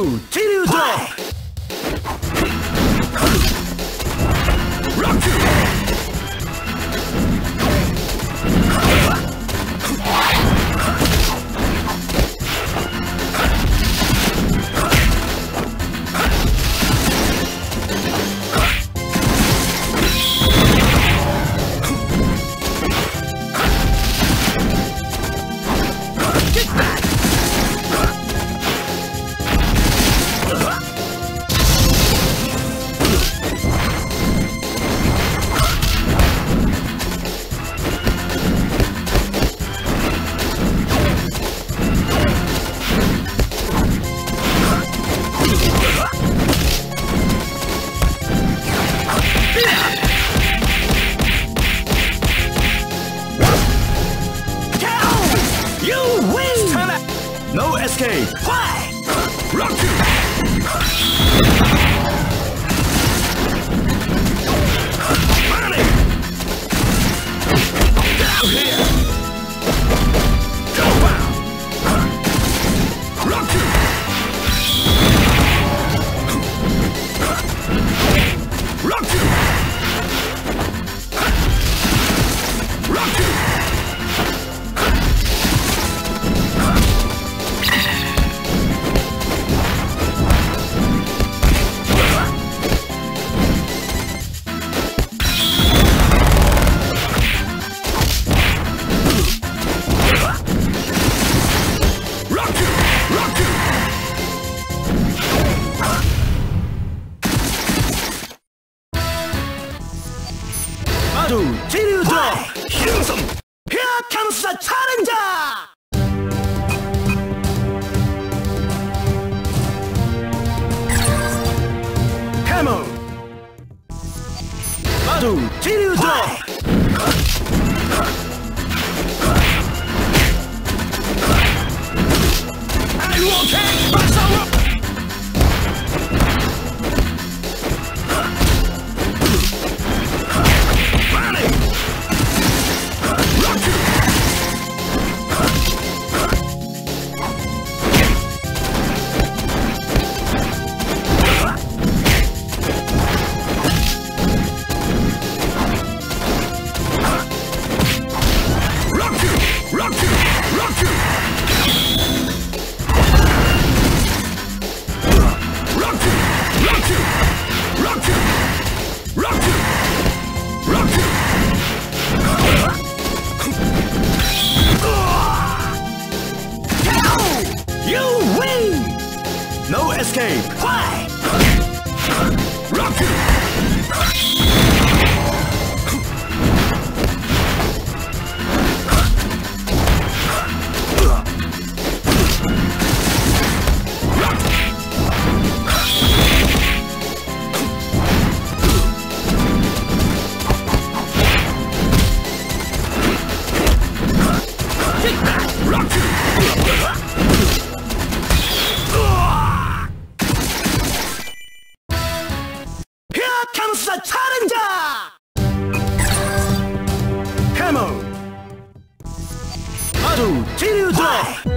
Food. Haru Kiryu Drop!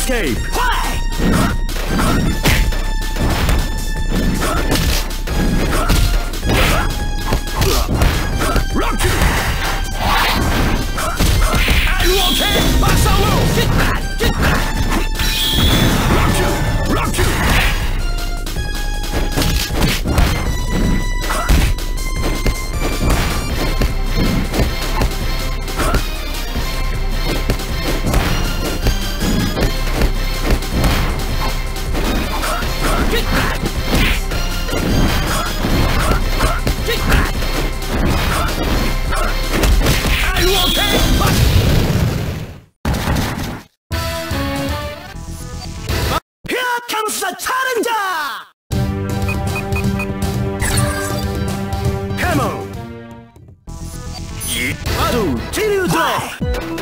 Escape! Battle, Kiryu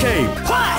escape.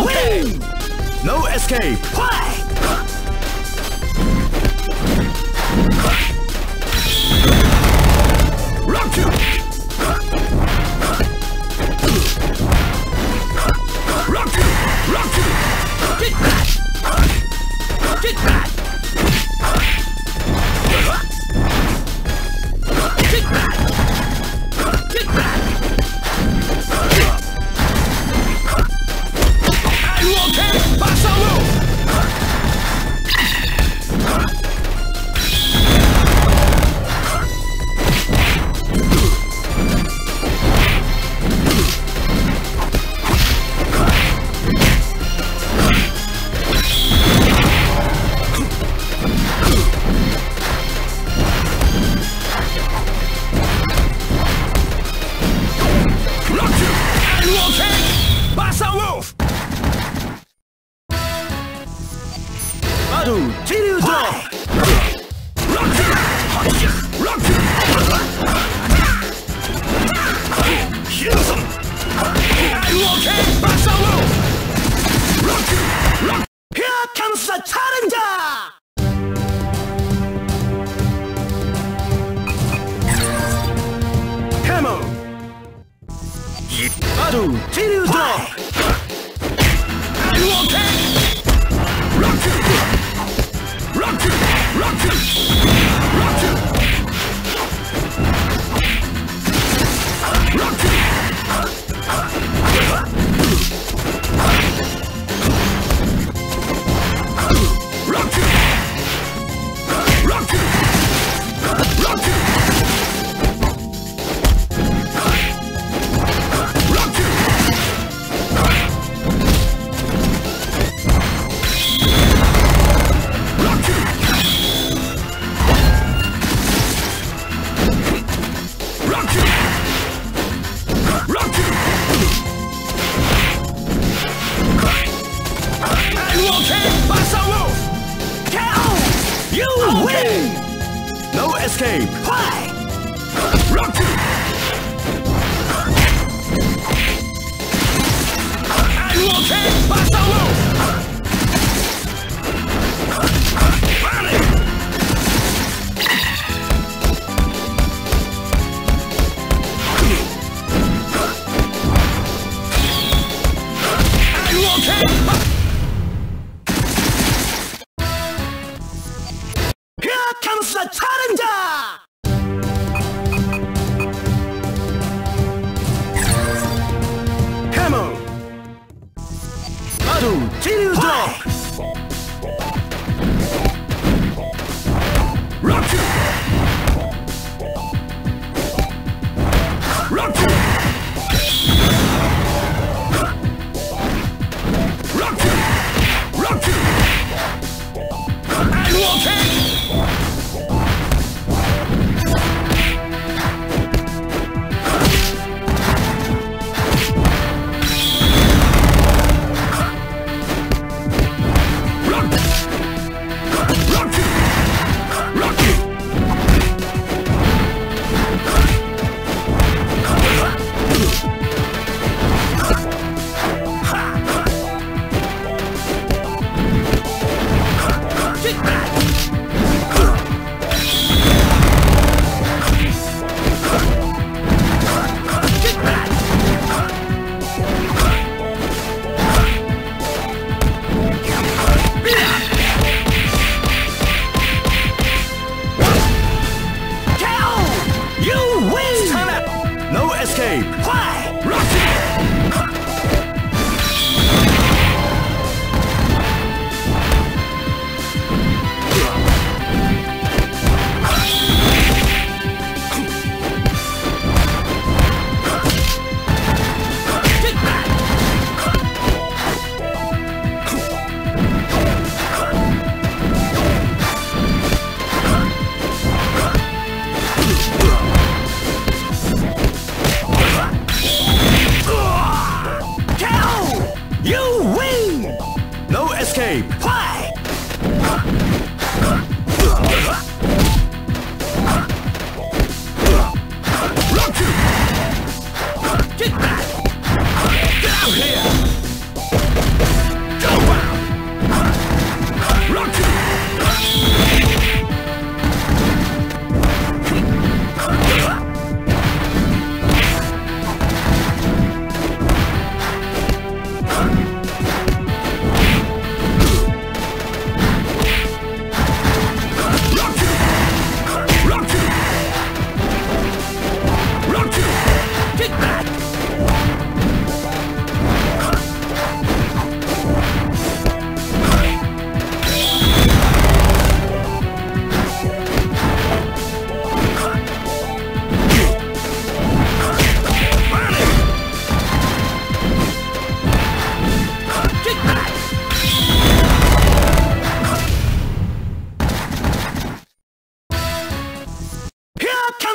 Okay. No escape! Why? Rock you. Rock you. Rock you. Get back! Get back! Two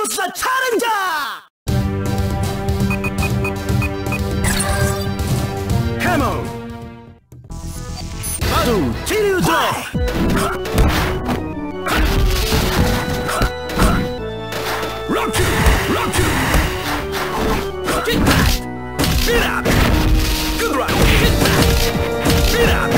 becomes the challenger! Come on! Chiryuzo! Rocky! you. Get back! Beat up! Good run! Get back! Beat up!